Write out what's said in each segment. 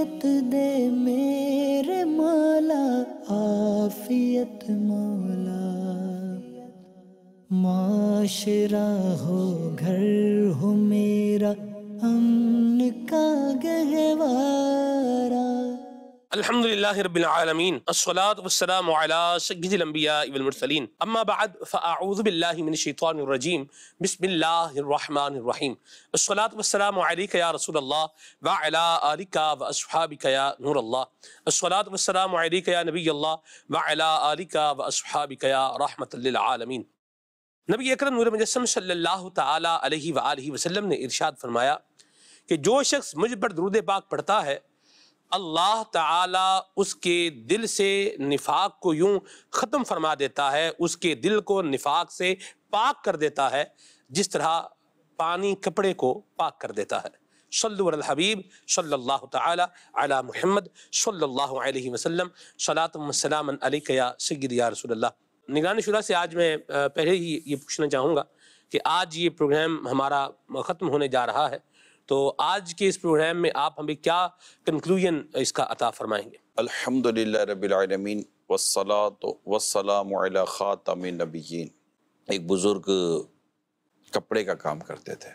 आफियत दे मेरे मौला आफियत मौला। माशरा हो घर हो मेरा अमन का अल्हम्दुलिल्लाह रब्बिल आलमीन अस्सलातु वस्सलामु अला सय्यिदिल अंबिया वल मुरसलीन अम्मा बाद फअऊज़ु बिल्लाहि मिनश शैतानिर रजीम बिस्मिल्लाहिर रहमानिर रहीम अस्सलातु वस्सलामु अलैका या रसूलल्लाह व अला आलिका व अस्हाबिका या नूरल्लाह अस्सलातु वस्सलामु अलैका या नबियल्लाह व अला आलिका व अस्हाबिका या रहमतल लिल आलमीन नबी अकरम नूर मुजस्सम सल्लल्लाहु तआला अलैहि व आलिहि वसल्लम ने इरशाद फरमाया कि जो शख्स मुझ पर दरूद पाक पढ़ता है अल्लाह ताला उसके दिल से निफाक को यूँ ख़त्म फरमा देता है, उसके दिल को निफाक से पाक कर देता है, जिस तरह पानी कपड़े को पाक कर देता है। सल्लु अल हबीब, सल्लल्लाहु ताला अला मुहम्मद, सल्लल्लाहु अलैहि वसल्लम, सलातम अलैका या सय्यद या निगरानी शुरा से आज मैं पहले ही ये पूछना चाहूँगा कि आज ये प्रोग्राम हमारा ख़त्म होने जा रहा है। तो आज के इस प्रोग्राम में आप हमें क्या कंक्लूजन इसका अता फरमाएँगे? अल्हम्दुलिल्लाह रब्बिल आलमीन, वस्सलातु वस्सलामु अला खातमिन नबिय्यीन एक बुज़ुर्ग कपड़े का काम करते थे।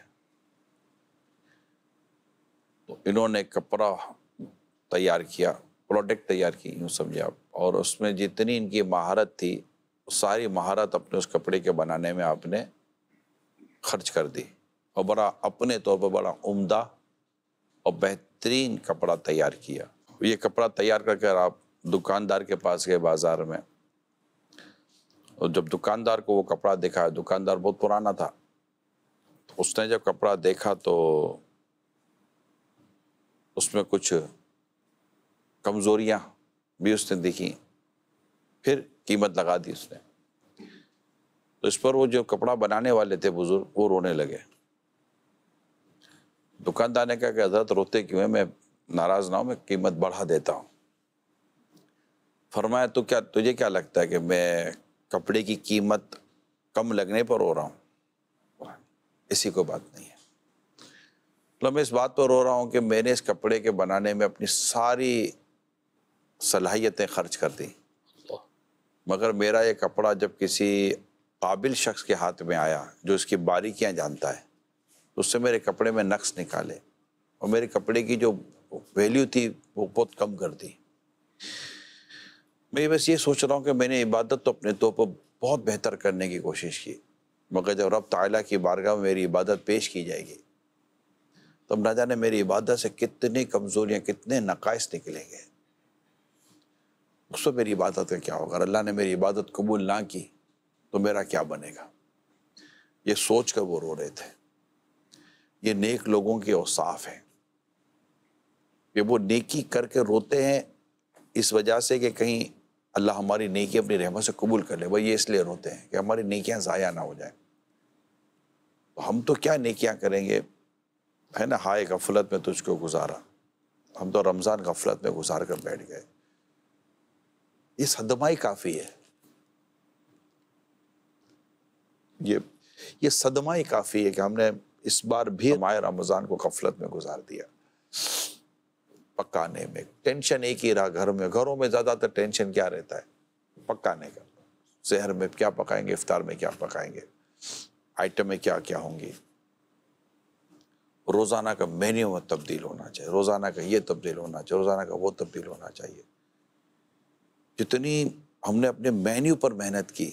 तो इन्होंने कपड़ा तैयार किया प्रोडक्ट तैयार की, यूँ समझे आप। और उसमें जितनी इनकी महारत थी, सारी महारत अपने उस कपड़े के बनाने में आपने खर्च कर दी। और बड़ा अपने तौर पर बड़ा उम्दा और बेहतरीन कपड़ा तैयार किया। ये कपड़ा तैयार करके आप दुकानदार के पास गए बाज़ार में, और जब दुकानदार को वो कपड़ा देखा, दुकानदार बहुत पुराना था तो उसने जब कपड़ा देखा तो उसमें कुछ कमज़ोरियाँ भी उसने देखी, फिर कीमत लगा दी उसने। तो इस पर वो जो कपड़ा बनाने वाले थे बुज़ुर्ग, वो रोने लगे। दुकानदार ने कहा कि हज़रत रोते क्यों है? मैं नाराज़ ना हूँ मैं कीमत बढ़ा देता हूँ। फरमाया तो क्या तुझे क्या लगता है कि मैं कपड़े की कीमत कम लगने पर रो रहा हूँ? इसी को बात नहीं है। मतलब मैं इस बात पर रो रहा हूँ कि मैंने इस कपड़े के बनाने में अपनी सारी सलाहियतें खर्च कर दी। मगर मेरा ये कपड़ा जब किसी काबिल शख्स के हाथ में आया जो इसकी बारीकियाँ जानता है तो उससे मेरे कपड़े में नक्स निकाले और मेरे कपड़े की जो वैल्यू थी, वो बहुत कम कर दी। मैं बस ये सोच रहा हूँ कि मैंने इबादत तो अपने तौर पर बहुत बेहतर करने की कोशिश की, मगर जब रब ताला की बारगाह में मेरी इबादत पेश की जाएगी तो ना जाने मेरी इबादत से कितनी कमज़ोरियाँ कितने नकाइस निकलेंगे। उस पर मेरी इबादत का क्या होगा? अल्लाह ने मेरी इबादत कबूल ना की तो मेरा क्या बनेगा? ये सोच कर वो रो रहे थे। ये नेक लोगों के औसाफ हैं। ये वो नेकी करके रोते हैं, इस वजह से कि कहीं अल्लाह हमारी नेकी अपनी रहमत से कबूल कर ले। वही ये इसलिए रोते हैं कि हमारी नेकियाँ ज़ाया ना हो जाए। तो हम तो क्या नेकियाँ करेंगे? है ना, हाय, गफलत में तुझको गुजारा। हम तो रमज़ान गफलत में गुजार कर बैठ गए। ये सदमा ही काफ़ी है। ये ये सदमा ही काफ़ी है कि हमने इस बार भी माह रमज़ान को गफलत में गुजार दिया। पकाने में टेंशन एक ही रहा घर में। घरों में ज़्यादातर टेंशन क्या रहता है? पकाने का। शहर में क्या पकाएँगे? इफ्तार में क्या पकाएँगे? आइटमें क्या क्या होंगी? रोज़ाना का मेन्यू में तब्दील होना चाहिए। रोज़ाना का ये तब्दील होना चाहिए। रोज़ाना का वो तब्दील होना चाहिए। जितनी हमने अपने मेन्यू पर मेहनत की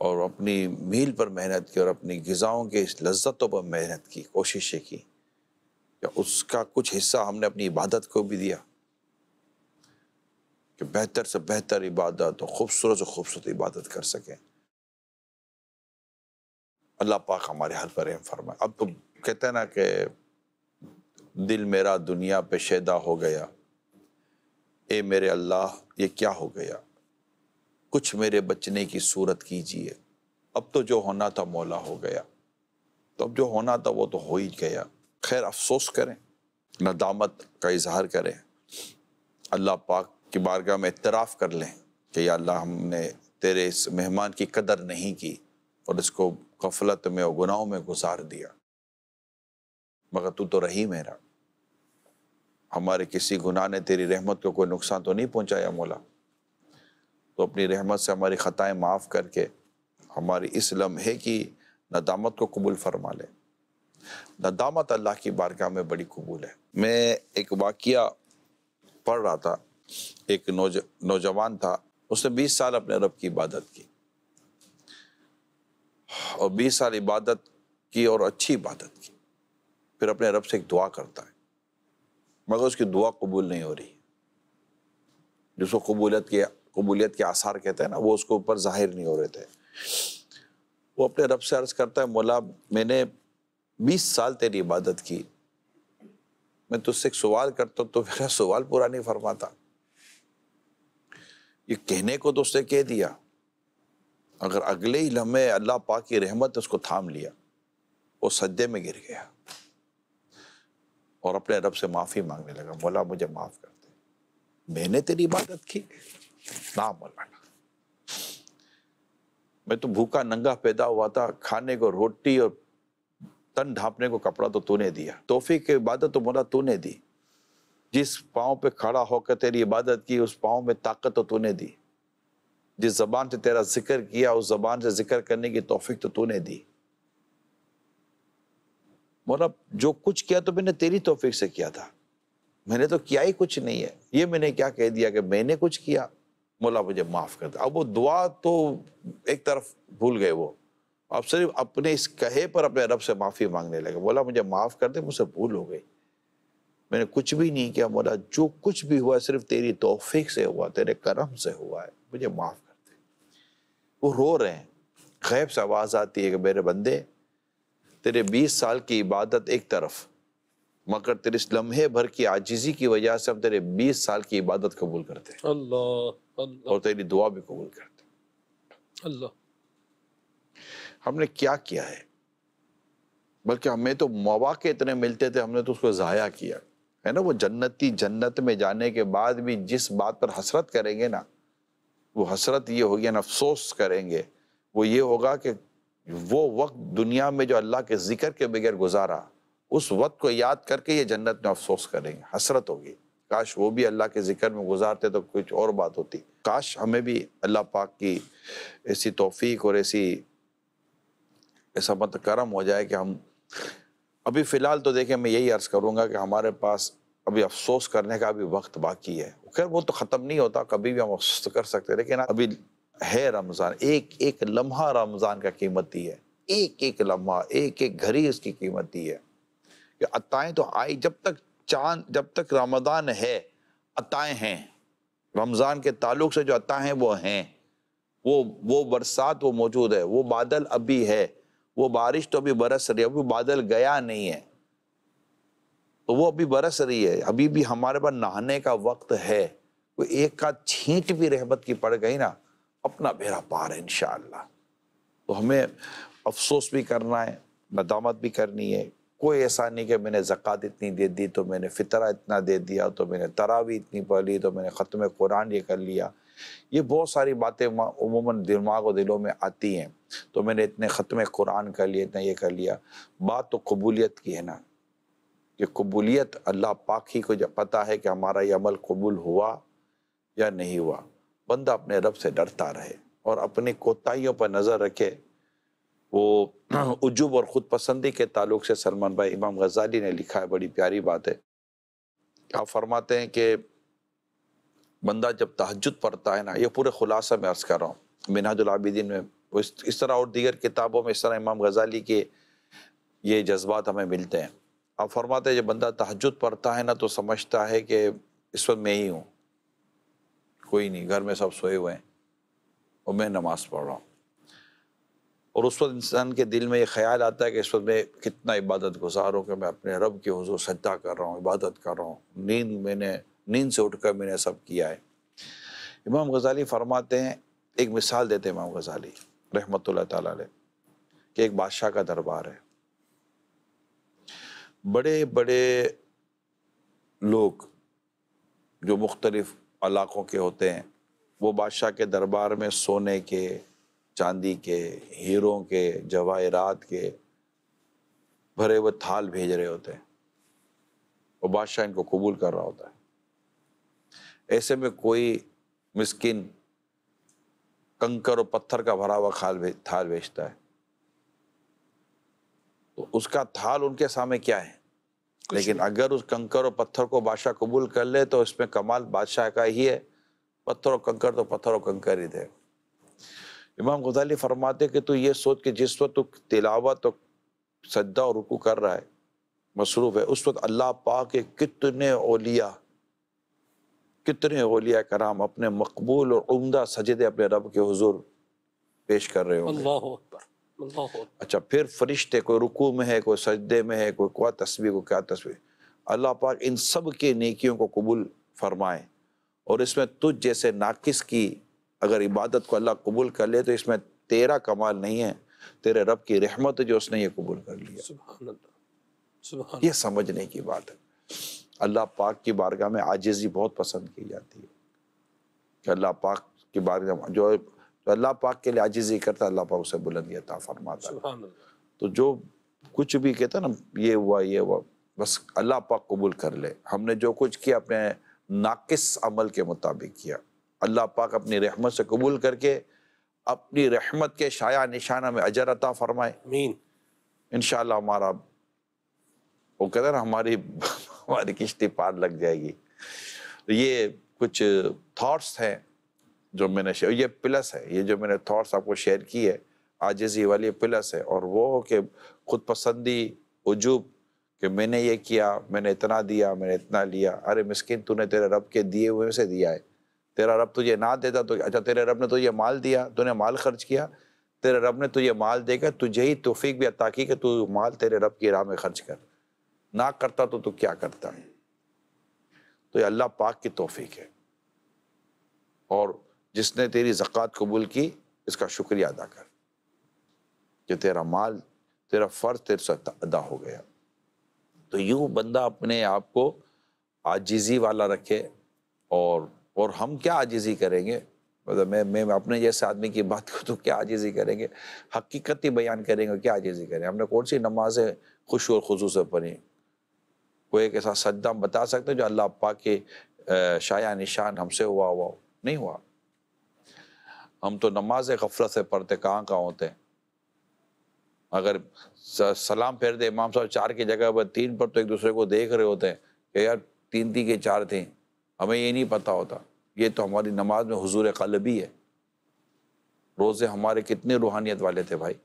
और अपनी मील पर मेहनत की और अपनी गज़ाओं के लज्जतों पर मेहनत की, कोशिशें की, या उसका कुछ हिस्सा हमने अपनी इबादत को भी दिया। कि बेहतर से बेहतर इबादत और खूबसूरत से खूबसूरत इबादत कर सकें। अल्लाह पाक हमारे हाल पर रहम फरमाए। अब तो कहते हैं ना कि दिल मेरा दुनिया पे शैदा हो गया। ए मेरे अल्लाह, ये क्या हो गया? कुछ मेरे बचने की सूरत कीजिए। अब तो जो होना था मौला हो गया। तो अब जो होना था वो तो हो ही गया। खैर, अफसोस करें, नदामत का इजहार करें। अल्लाह पाक की बारगाह में इतराफ़ कर लें कि या अल्लाह हमने तेरे इस मेहमान की कदर नहीं की और इसको गफलत में और गुनाहों में गुजार दिया। मगर तू तो रही मेरा। हमारे किसी गुनाह ने तेरी रहमत को कोई नुकसान तो नहीं पहुँचाया मौला? तो अपनी रहमत से हमारी ख़ताएँ माफ़ करके हमारी इस लम्हे की नदामत को कबूल फरमा ले। नदामत अल्लाह की बारगाह में बड़ी कबूल है। मैं एक वाक़ पढ़ रहा था, एक नौज, नौजवान था, उसने 20 साल अपने रब की इबादत की। और 20 साल इबादत की और अच्छी इबादत की। फिर अपने रब से एक दुआ करता है, मगर उसकी दुआ कबूल नहीं हो रही। जिसको कबूलत के कबूलियत के आसार कहते हैं ना, वो उसके ऊपर ज़ाहिर नहीं हो रहे थे। वो अपने रब से अर्ज़ करता है, मौला, मैंने 20 साल तेरी इबादत की। मैं तुझसे एक सवाल करता तो मेरा सवाल पूरा नहीं फरमाता। ये कहने को तो उसने कह दिया। अगर अगले ही लम्हे अल्लाह पाक की रहमत उसको थाम लिया, वो सद्दे में गिर गया। और अपने रब से माफ़ी मांगने लगा बोला मुझे माफ़ कर दे। मैंने तेरी इबादत की। ना मौलाना मैं तो भूखा नंगा पैदा हुआ था, खाने को रोटी और तन ढांपने को कपड़ा तो तूने दिया। तोहफी की इबादत तो मोला तूने दी। जिस पाँव पे खड़ा होकर तेरी इबादत की, उस पाँव में ताकत तो तूने दी। जिस जबान से तेरा ज़िक्र किया, उस जबान से ज़िक्र करने की तोफीक तो तूने दी। मोला, जो कुछ किया तो मैंने तेरी तोफीक से किया था। मैंने तो किया ही कुछ नहीं है। ये मैंने क्या कह दिया कि मैंने कुछ किया? मोला मुझे माफ़ कर दे। अब वो दुआ तो एक तरफ़ भूल गए वो। अब सिर्फ़ अपने इस कहे पर अपने रब से माफ़ी मांगने लगे। बोला, मुझे माफ़ कर दे, मुझसे भूल हो गई। मैंने कुछ भी नहीं किया मोला जो कुछ भी हुआ सिर्फ़ तेरी तोफीक से हुआ, तेरे करम से हुआ है। मुझे माफ़ कर दे। वो रो रहे हैं। गैब से आवाज़ आती है कि, मेरे बंदे, तेरे बीस साल की इबादत एक तरफ़, मगर तेरे इस लम्हे भर की आजिजी की वजह से हम तेरे बीस साल की इबादत कबूल करते हैं। अल्लाह। और तेरी दुआ भी कबूल करते अल्लाह। हमने क्या किया है? बल्कि हमें तो मौके इतने मिलते थे हमने तो उसको ज़ाया किया। है ना वो जन्नती जन्नत में जाने के बाद भी जिस बात पर हसरत करेंगे ना वो हसरत ये होगी ना अफसोस करेंगे। वो ये होगा कि वो वक्त दुनिया में जो अल्लाह के ज़िक्र के बगैर गुजारा उस वक्त को याद करके ये जन्नत में अफसोस करेंगे। हसरत होगी। काश वो भी अल्लाह के ज़िक्र में गुजारते तो कुछ और बात होती। काश हमें भी अल्लाह पाक की ऐसी तौफीक और ऐसी ऐसा मत करम हो जाए कि हम अभी फ़िलहाल तो देखें, मैं यही अर्ज़ करूँगा कि हमारे पास अभी अफसोस करने का भी वक्त बाकी है। खैर, वो तो ख़त्म नहीं होता, कभी भी हम अफसोस कर सकते लेकिन अभी है रमज़ान, एक एक लम्हा रमज़ान का कीमती है एक एक लम्हा, एक एक घड़ी उसकी कीमती है कि तो आई जब तक चाँद जब तक रमज़ान है, अताएँ हैं। रमज़ान के ताल्लुक से जो अता हैं, वो हैं। वो वो बरसात वो मौजूद है, वो बादल अभी है। वो बारिश तो अभी बरस रही है, अभी बादल गया नहीं है। तो वो अभी बरस रही है, अभी भी हमारे पास नहाने का वक्त है। कोई एक का छींट भी रहमत की पड़ गई ना, अपना बेरा पार है इंशाल्लाह तो हमें अफसोस भी करना है, नदामत भी करनी है कोई ऐसा नहीं कि मैंने ज़क़़त इतनी दे दी तो मैंने फ़ितरा इतना दे दिया तो मैंने तरावी इतनी पढ़ ली तो मैंने ख़त्म कुरान ये कर लिया। ये बहुत सारी बातें उमूमन दिमाग और दिलों में आती हैं। तो मैंने इतने ख़त्म कुरान कर लिए, इतना ये कर लिया। बात तो कबूलियत की है ना? कि कबूलियत अल्लाह पाक ही को जब पता है कि हमारा ये अमल कबूल हुआ या नहीं हुआ। बंदा अपने रब से डरता रहे और अपनी कोताहियों पर नज़र रखे। वो उजुब और ख़ुद पसंदी के ताल्लुक से सलमान भाई इमाम गजाली ने लिखा है बड़ी प्यारी बात है। आप फरमाते हैं कि बंदा जब तहजद पढ़ता है ना ये पूरे खुलासा में अर्ज़ कर रहा हूँ। मिनाजुलआबिदीन में इस, इस तरह और दीगर किताबों में इस तरह इमाम गजाली के ये जज्बात हमें मिलते हैं। आप फरमाते हैं जब बंदा तहजद पढ़ता है ना तो समझता है कि इस वक्त मैं ही हूँ। कोई नहीं घर में सब सोए हुए हैं और मैं नमाज़ पढ़ रहा हूँ। और उस वक्त इंसान के दिल में ये ख्याल आता है कि इस वक्त मैं कितना इबादत गुजार हूँ कि मैं अपने रब के हजूर सज्जा कर रहा हूँ, इबादत कर रहा हूँ। नींद मैंने, नींद से उठकर मैंने सब किया है। इमाम गज़ाली फरमाते हैं, एक मिसाल देते हैं इमाम गज़ाली रहमत कि एक बादशाह का दरबार है। बड़े बड़े लोग जो मुख्तलिफ़ इलाक़ों के होते हैं, वो बादशाह के दरबार में सोने के चांदी के हीरों के जवाहरात के भरे हुए थाल भेज रहे होते हैं। और बादशाह इनको कबूल कर रहा होता है। ऐसे में कोई मिस्किन कंकर और पत्थर का भरा हुआ खाल भे, थाल बेचता है। तो उसका थाल उनके सामने क्या है? लेकिन अगर उस कंकर और पत्थर को बादशाह कबूल कर ले तो इसमें कमाल बादशाह का ही है। पत्थर और कंकर तो पत्थर और कंकर ही थे। इमाम गजाली फरमाते कि तू ये सोच के जिस वक्त तू तिलावत और सज्जा और रुकू कर रहा है मसरूफ़ है उस वक्त अल्लाह पा के कितने ओलिया कितने ओलिया कराम अपने मकबूल और उमदा सजदे अपने रब के हुजूर पेश कर रहे होंगे। अल्लाह अकबर अल्लाह अकबर। अच्छा फिर फरिश्ते कोई रुकू में है कोई सजदे में है कोई क्या तस्वीर को क्या तस्वीर? अल्लाह पाक इन सब के नेकियों को कबूल फरमाए और इसमें तुझ जैसे नाकिस की अगर इबादत को अल्लाह कबूल कर ले तो इसमें तेरा कमाल नहीं है तेरे रब की रहमत है जो उसने ये कबूल कर लिया। ये समझने की बात है। अल्लाह पाक की बारगाह में आजिज़ी बहुत पसंद की जाती है। कि अल्लाह पाक की बारगाह जो जो अल्लाह पाक के लिए आजिज़ी करता है अल्लाह पाक उसे बुलंदी अता फरमाता है। तो जो कुछ भी कहता ना ये हुआ ये हुआ बस अल्लाह पाक कबूल कर ले। हमने जो कुछ किया अपने नाकिस अमल के मुताबिक किया। अल्लाह पाक अपनी रहमत से कबूल करके अपनी रहमत के शाया निशाना में अजर अता फरमाए। मीन इन हमारा वो कहते ना हमारी हमारी किश्ती पार लग जाएगी। तो ये कुछ थॉट्स हैं जो मैंने शेयर ये प्लस है ये जो मैंने थॉट्स आपको शेयर की है आजिज़ी वाली प्लस है और वो हो कि खुद पसंदी उजूब कि मैंने ये किया मैंने इतना दिया मैंने इतना लिया। अरे मिस्किन तूने तेरे रब के दिए हुए से दिया है। तेरा रब तुझे ना देता तो अच्छा तेरे रब ने तुझे माल दिया, तूने माल खर्च किया। तेरे रब ने तुझे माल देकर तुझे ही तोफीक भी अता की कि तू माल तेरे रब की राह में खर्च कर। ना करता तो तू क्या करता? तो ये अल्लाह पाक की तोफीक है। और जिसने तेरी ज़क़़त कबूल की, इसका शुक्रिया अदा कर कि तेरा माल, तेरा फ़र्ज़ तेरे से अदा हो गया। तो यूँ बंदा अपने आप को आजिज़ी वाला रखे और और हम क्या आजिज़ी करेंगे? मतलब मैं मैं अपने जैसे आदमी की बात करूँ तो क्या आजिज़ी करेंगे? हकीकत ही बयान करेंगे क्या आजिज़ी करेंगे? हमने कौन सी नमाजें खुश और खुशू से पढ़ी? कोई एक ऐसा हम बता सकते जो अल्लाह पाक के शाया निशान हमसे हुआ हुआ, नहीं हुआ। हम तो नमाज़ गफलत से पढ़ते, कहाँ कहाँ होते? हैं अगर सलाम फेर दे, इमाम साहब चार की जगह पर तीन पर तो एक दूसरे को देख रहे होते हैं कि यार तीन तीन के चार थे। हमें ये नहीं पता होता। ये तो हमारी नमाज़ में हुजूर कलबी है। रोज़े हमारे कितने रूहानियत वाले थे भाई।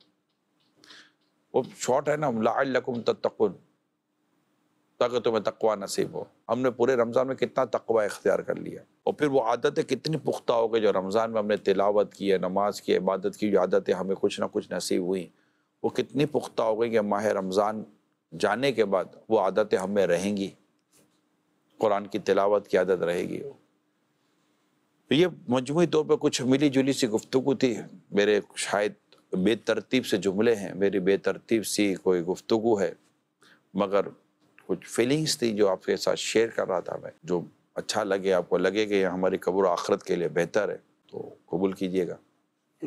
वो शॉर्ट है ना लाकुम तत्तकुन। ताकि तुम्हें तकवा नसीब हो। हमने पूरे रमज़ान में कितना तकवा इख्तियार कर लिया। और फिर वो आदतें कितनी पुख्ता हो गई जो रमज़ान में हमने तिलावत की है, नमाज़ की इबादत की, जो आदतें हमें कुछ ना कुछ नसीब हुई। वो कितनी पुख्ता हो गई कि माह रमज़ान जाने के बाद वो आदतें हमें रहेंगी। कुरान की तिलावत की आदत रहेगी तो ये मजमू तौर पर कुछ मिली जुली सी गुफ्तु थी। मेरे शायद बेतरतीब से जुमले हैं मेरी बेतरतीब सी कोई गुफ्तु है। मगर कुछ फीलिंग्स थी जो आपके साथ शेयर कर रहा था मैं जो अच्छा लगे आपको लगे कि हमारी कब्र आखरत के लिए बेहतर है। तो कबूल कीजिएगा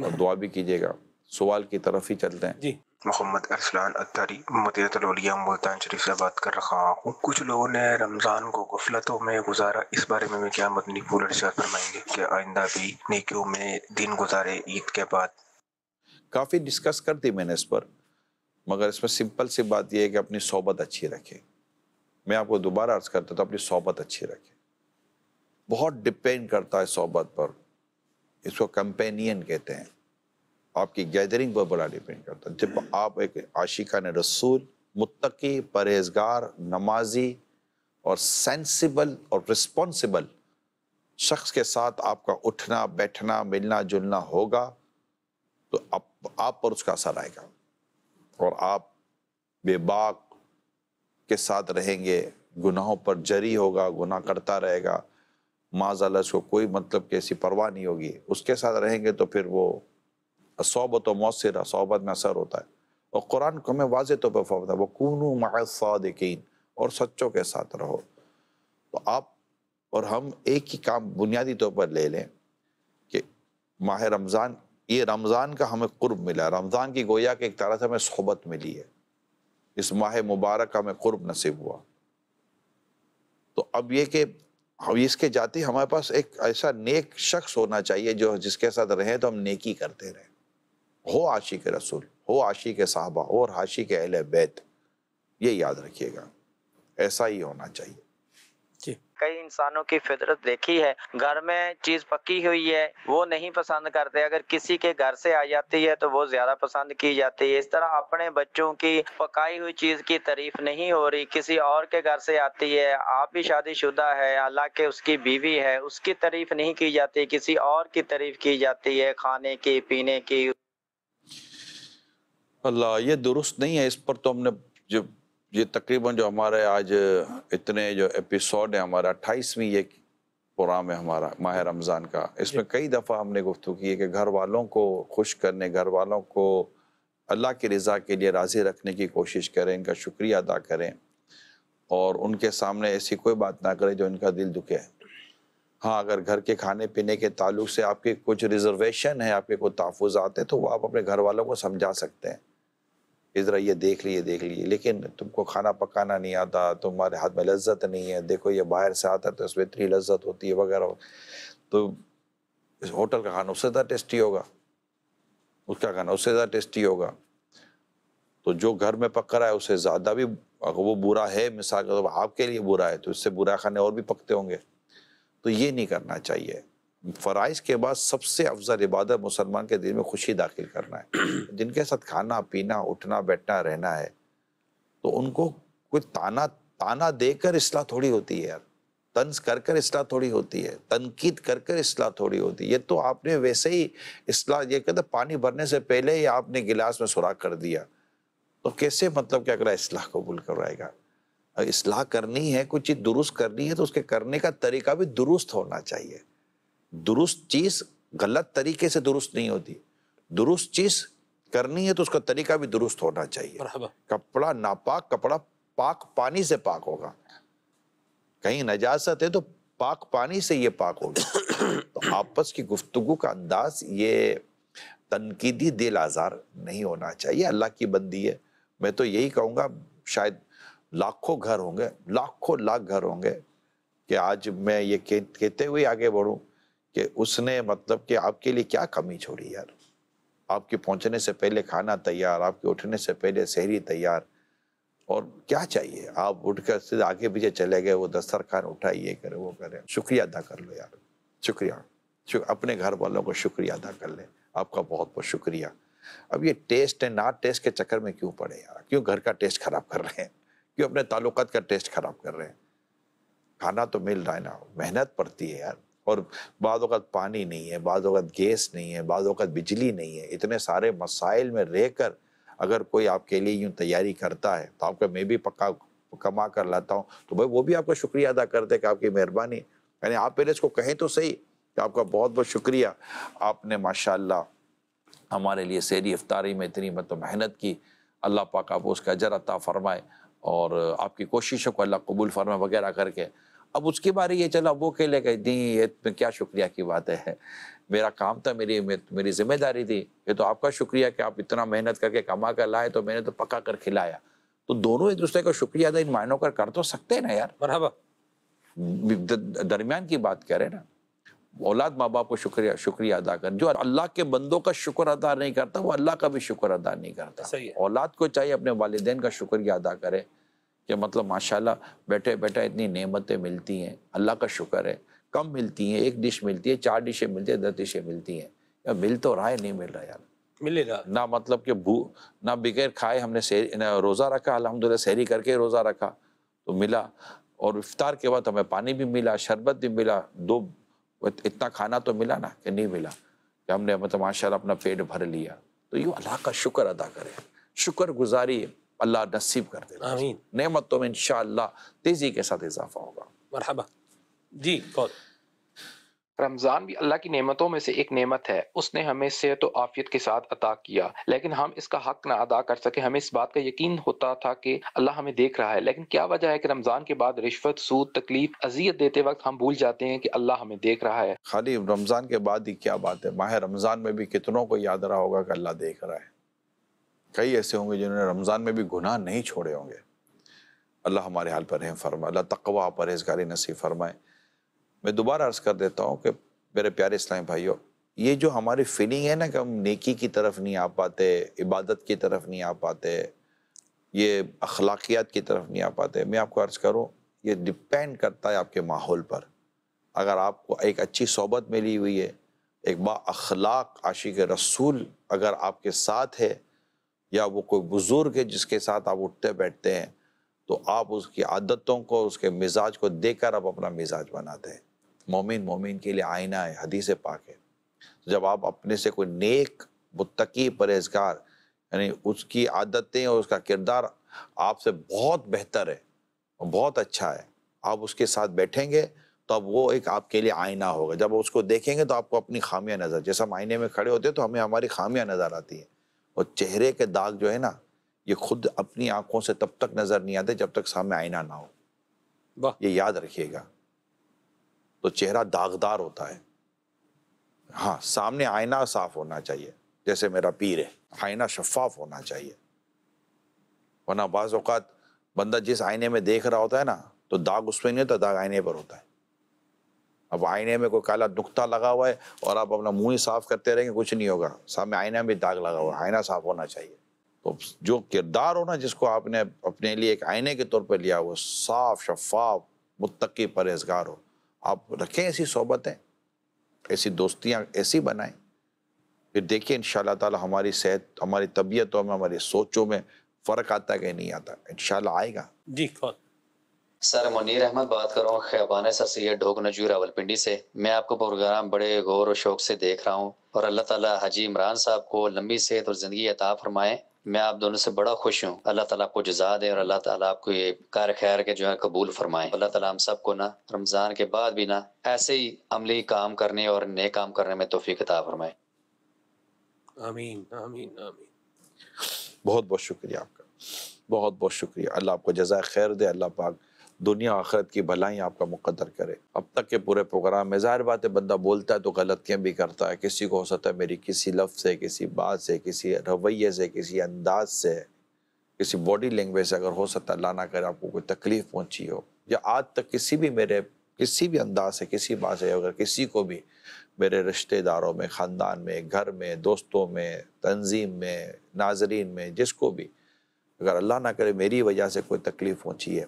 और दुआ भी कीजिएगा। सवाल की तरफ़ ही चलते हैं। जी। मोहम्मद अरसलान अत्तारी मदीनतलिया मुल्तान शरीफ से बात कर रहा हूँ। कुछ लोगों ने रमज़ान को गफलतों में गुजारा, इस बारे में क्या मदनी पूरा इर्शाद फरमाएँगे कि आइंदा भी नेकियों में दिन गुजारे ईद के बाद। काफ़ी डिस्कस कर दी मैंने इस पर, मगर इसमें सिंपल सी बात यह है कि अपनी सोबत अच्छी रखें। मैं आपको दोबारा अर्ज़ करता था अपनी सोबत अच्छी रखें। बहुत डिपेंड करता है सोबत पर। इसको कंपेनियन कहते हैं। आपकी गैदरिंग पर बड़ा डिपेंड करता है। जब आप एक आशिका ने रसूल मुत्तकी परहेजगार नमाजी और सेंसिबल और रिस्पॉन्सिबल शख्स के साथ आपका उठना बैठना मिलना जुलना होगा तो आप, आप पर उसका असर आएगा। और आप बेबाक के साथ रहेंगे गुनाहों पर जरी होगा गुनाह करता रहेगा। माजल को कोई मतलब की ऐसी परवाह नहीं होगी। उसके साथ रहेंगे तो फिर वो सोबत व मौसर सोबत में असर होता है। और कुरान को हमें वाज तौर पर फरमाता है वो कूनू मादिकीन और सच्चों के साथ रहो। तो आप और हम एक ही काम बुनियादी तौर पर ले लें कि माह रमज़ान, ये रमज़ान का हमें कुर्ब मिला। रमज़ान की गोया के एक तरह से हमें सोबत मिली है। इस माह मुबारक का हमें कुर्ब नसीब हुआ। तो अब ये कि हम इसके जाते, हमारे पास एक ऐसा नेक शख्स होना चाहिए जो जिसके साथ रहें तो हम नेकी करते रहें। हो आशी के रसूल हो आशी के साहबा हो और आशिक अहल बैत ये याद रखिएगा। ऐसा ही होना चाहिए। कई इंसानों की फितरत देखी है घर में चीज़ पकी हुई है वो नहीं पसंद करते। अगर किसी के घर से आ जाती है तो वो ज़्यादा पसंद की जाती है। इस तरह अपने बच्चों की पकाई हुई चीज़ की तारीफ़ नहीं हो रही। किसी और के घर से आती है आप भी शादीशुदा है हालाँकि उसकी बीवी है उसकी तारीफ़ नहीं की जाती। किसी और की तारीफ़ की जाती है खाने की पीने की। अल्लाह ये दुरुस्त नहीं है इस पर तो हमने जो ये तकरीबन जो हमारे आज इतने जो एपिसोड है हमारा अट्ठाईसवीं ये प्रोग्राम है हमारा माह रमज़ान का। इसमें कई दफ़ा हमने गुफ्तु की है कि घर वालों को खुश करने घर वालों को अल्लाह की रज़ा के लिए राज़ी रखने की कोशिश करें इनका शुक्रिया अदा करें और उनके सामने ऐसी कोई बात ना करें जो इनका दिल दुखे। हाँ अगर घर के खाने पीने के ताल्लुक से आपके कुछ रिजर्वेशन है आपके कुछ तहफ़ात हैं तो वो आप अपने घर वालों को समझा सकते हैं। इधर ये देख लिए देख लिए। लेकिन तुमको खाना पकाना नहीं आता, तुम्हारे हाथ में लज्जत नहीं है। देखो, ये बाहर से आता है तो इसमें इतनी लज्जत होती है वगैरह। तो इस होटल का खाना उससे ज़्यादा टेस्टी होगा। उसका खाना उससे ज़्यादा टेस्टी होगा। तो जो घर में पक रहा है उससे ज़्यादा भी, अगर वो बुरा है, मिसाल का तो आपके लिए बुरा है तो इससे बुरा खाने और भी पकते होंगे। तो ये नहीं करना चाहिए। फ़राइज़ के बाद सबसे अफजल इबादत मुसलमान के दिल में खुशी दाखिल करना है। जिनके साथ खाना पीना उठना बैठना रहना है तो उनको कोई ताना ताना देकर इसलाह थोड़ी होती है यार। तंज कर कर इसलाह थोड़ी होती है तनकीद कर कर इसलाह थोड़ी होती है। ये तो आपने वैसे ही इसलाह ये कहते पानी भरने से पहले ही आपने गिलास में सुराख कर दिया। तो कैसे मतलब क्या करा इसलाह कबूल करवाएगा? इसलाह करनी है कुछ चीज़ दुरुस्त करनी है तो उसके करने का तरीका भी दुरुस्त होना चाहिए। दुरुस्त चीज़ गलत तरीके से दुरुस्त नहीं होती। दुरुस्त चीज़ करनी है तो उसका तरीका भी दुरुस्त होना चाहिए। कपड़ा नापाक कपड़ा पाक पानी से पाक होगा। कहीं नजासत है तो पाक पानी से ये पाक होगा। तो आपस की गुफ्तगु का अंदाज ये तनकीदी दिल आज़ार नहीं होना चाहिए। अल्लाह की बंदी है। मैं तो यही कहूँगा शायद लाखों घर होंगे लाखों लाख घर होंगे कि आज मैं ये कहते हुए आगे बढ़ूं। कि उसने मतलब कि आपके लिए क्या कमी छोड़ी यार? आपके पहुँचने से पहले खाना तैयार आपके उठने से पहले शहरी तैयार। और क्या चाहिए? आप उठकर सीधे आगे पीछे चले गए वो दस्तरखान उठाए ये करे वो करे। शुक्रिया अदा कर लो यार। शुक्रिया। शुक, अपने घर वालों को शुक्रिया अदा कर ले। आपका बहुत बहुत शुक्रिया। अब ये टेस्ट है ना टेस्ट के चक्कर में क्यों पड़े यार? क्यों घर का टेस्ट खराब कर रहे हैं? क्यों अपने ताल्लुकात का टेस्ट खराब कर रहे हैं? खाना तो मिल रहा है ना। मेहनत पड़ती है यार। और बाद पानी नहीं है, बाद गैस नहीं है, बाद बिजली नहीं है, इतने सारे मसाइल में रहकर अगर कोई आपके लिए यूँ तैयारी करता है तो आपका मैं भी पक्का कमा कर लाता हूँ। तो भाई वो भी आपका शुक्रिया अदा करते कि आपकी मेहरबानी। यानी आप पहले इसको कहें तो सही कि आपका बहुत बहुत शुक्रिया। आपने माशाल्लाह हमारे लिए सैरी इफ्तारी में इतनी मतलब मेहनत की। अल्लाह पाक आप उसका अजर अता फरमाए और आपकी कोशिशों को अल्लाह कबूल फरमाए, वगैरह करके। अब उसके बारे ये चला वो कह लेगा दी ये क्या शुक्रिया की बात है। मेरा काम था मेरी मेरी ज़िम्मेदारी थी। ये तो आपका शुक्रिया कि आप इतना मेहनत करके कमा कर लाए तो मैंने तो पका कर खिलाया। तो दोनों एक दूसरे का शुक्रिया अदा इन मायनों कर कर तो सकते हैं ना यार। मरहबा। दरमियान की बात करें ना औलाद माँ बाप को शुक्रिया शुक्रिया अदा कर। जो अल्लाह के बंदों का शुक्र अदा नहीं करता वो अल्लाह का भी शुक्र अदा नहीं करता। सही औलाद को चाहिए अपने वालदेन का शुक्रिया अदा करे। कि मतलब माशाल्लाह बैठे बैठे इतनी नेमतें मिलती हैं। अल्लाह का शुक्र है। कम मिलती हैं एक डिश मिलती है चार डिशें मिलती है दस डिशें मिलती हैं। या मिल तो रहा है नहीं मिल रहा यार। मिलेगा ना मतलब कि भू ना बगैर खाए हमने रोज़ा रखा अलहमदिल्ला सहरी करके रोज़ा रखा तो मिला। और इफ्तार के बाद हमें पानी भी मिला शरबत भी मिला दो इतना खाना तो मिला ना कि नहीं मिला। कि हमने मतलब माशा अपना पेट भर लिया। तो ये अल्लाह का शुक्र अदा करें। शुक्र गुजारी अल्लाह नसीब कर दे आमीन। नेमतों में इंशाल्लाह तेज़ी के साथ इजाफा होगा। मरहबा। जी कौन? रमज़ान भी अल्लाह की नेमतों में से एक नेमत है। उसने हमें सेहत और आफियत के साथ अता किया। लेकिन हम इसका हक ना अदा कर सके। हमें इस बात का यकीन होता था कि अल्लाह हमें देख रहा है। लेकिन क्या वजह है कि रमज़ान के बाद रिश्वत सूद तकलीफ़ अजियत देते वक्त हम भूल जाते हैं कि अल्लाह हमें देख रहा है? खाली रमज़ान के बाद ही क्या बात है? माह रमज़ान में भी कितनों को याद रहा होगा कि अल्लाह देख रहा है। कई ऐसे होंगे जिन्होंने रमज़ान में भी गुनाह नहीं छोड़े होंगे। अल्लाह हमारे हाल पर रहम फरमाए, अल्लाह तकवा परहेजगारी नसीब फरमाए। मैं दोबारा अर्ज़ कर देता हूँ कि मेरे प्यारे इस्लामी भाइयों, ये जो हमारी फीलिंग है ना कि हम नेकी की तरफ़ नहीं आ पाते, इबादत की तरफ़ नहीं आ पाते, ये अखलाकियात की तरफ़ नहीं आ पाते, मैं आपको अर्ज़ करूँ, ये डिपेंड करता है आपके माहौल पर। अगर आपको एक अच्छी सोबत मिली हुई है, एक बा अखलाक आशिक रसूल अगर आपके साथ है या वो कोई बुज़ुर्ग है जिसके साथ आप उठते बैठते हैं तो आप उसकी आदतों को, उसके मिजाज को देखकर आप अपना मिजाज बनाते हैं। मोमिन मोमिन के लिए आईना है, हदीस पाक है। जब आप अपने से कोई नेक, मुत्तकी परहेजगार, यानी उसकी आदतें और उसका किरदार आपसे बहुत बेहतर है, बहुत अच्छा है। आप उसके साथ बैठेंगे तो अब वो एक आपके लिए आईना होगा। जब उसको देखेंगे तो आपको अपनी खामियाँ नज़र, जैसे हम आईने में खड़े होते हैं तो हमें हमारी खामियाँ नज़र आती हैं। और चेहरे के दाग जो है ना ये खुद अपनी आँखों से तब तक नज़र नहीं आते जब तक सामने आईना ना हो। वाह। ये याद रखिएगा। तो चेहरा दागदार होता है। हाँ सामने आईना साफ़ होना चाहिए। जैसे मेरा पीर है आईना शफाफ होना चाहिए। वरना बाज औकात बंदा जिस आईने में देख रहा होता है ना तो दाग उसमें नहीं होता दाग आईने पर होता है। अब आईने में कोई काला नुक्ता लगा हुआ है और आप अपना मुँह ही साफ़ करते रहेंगे, कुछ नहीं होगा। सामने आईना में दाग लगा हुआ है, आईना साफ़ होना चाहिए। तो जो किरदार हो ना, जिसको आपने अपने लिए एक आईने के तौर पर लिया, वो साफ़, शफाफ, मुत्तकी परहेजगार हो। आप रखें ऐसी सोबतें, ऐसी दोस्तियाँ, ऐसी बनाएँ। फिर देखिए इन ताला हमारी सेहत, हमारी तबीयतों में, हमारी सोचों में फ़र्क आता है कि नहीं आता। इन आएगा। जी कौन सर, मुनीर अहमद बात कर रहा हूँ खैबान सर सैयद ढोक नजूर रावलपिंडी से। मैं आपको प्रोग्राम बड़े गौर और शौक से देख रहा हूँ और अल्लाह ताला हाजी इमरान साहब को लंबी सेहत और ज़िंदगी अता फरमाए। मैं आप दोनों से बड़ा खुश हूँ। अल्लाह ताला आपको जजा दे और अल्लाह ताला आपको ये कार खैर के जो है कबूल फरमाए। अल्लाह ताला हम सबको ना, रमज़ान के बाद भी ना, ऐसे ही अमली काम करने और नए काम करने में तोफ़ी अता फरमाए। आमीन आमीन आमीन। बहुत बहुत शुक्रिया आपका। बहुत बहुत शुक्रिया। अल्लाह आपको जजा खैर दे, अल्लाह पाक दुनिया आखरत की भलाई आपका मुकदर करे। अब तक के पूरे प्रोग्राम में ज़ाहिर बात है, बंदा बोलता है तो गलतियाँ भी करता है। किसी को हो सकता है मेरी किसी लफ्ज़ से, किसी बात से, किसी रवैये से, किसी अंदाज से, किसी बॉडी लैंग्वेज से अगर हो सकता है, अल्लाह ना करे आपको कोई तकलीफ़ पहुँची हो। या आज तक किसी भी मेरे, किसी भी अंदाज से, किसी बात से, अगर किसी को भी मेरे रिश्तेदारों में, ख़ानदान में, घर में, दोस्तों में, तंजीम में, नाजरीन में, जिसको भी, अगर अल्लाह ना करे मेरी वजह से कोई तकलीफ़ पहुँची है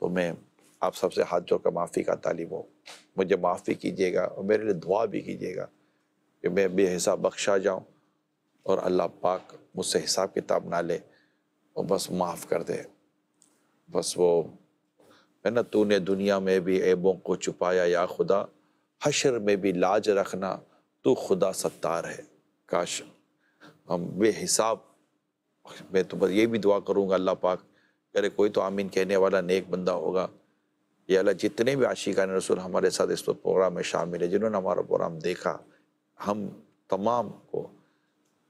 तो मैं आप सबसे हाथ जोड़कर माफ़ी का तालीम हो मुझे माफ़ी कीजिएगा और मेरे लिए दुआ भी कीजिएगा कि मैं बेहिसाब बख्शा जाऊँ और अल्लाह पाक मुझसे हिसाब किताब ना ले और बस माफ़ कर दे। बस वो, है ना, तूने दुनिया में भी ऐबों को छुपाया या खुदा, हशर में भी लाज रखना, तू खुदा सत्तार है। काश हम बेहिसाब, मैं तो बस ये भी दुआ करूँगा अल्लाह पाक करे कोई तो आमीन कहने वाला नेक बंदा होगा। ये अल्लाह जितने भी आशिकान रसूल हमारे साथ इस प्रोग्राम में शामिल है, जिन्होंने हमारा प्रोग्राम देखा, हम तमाम को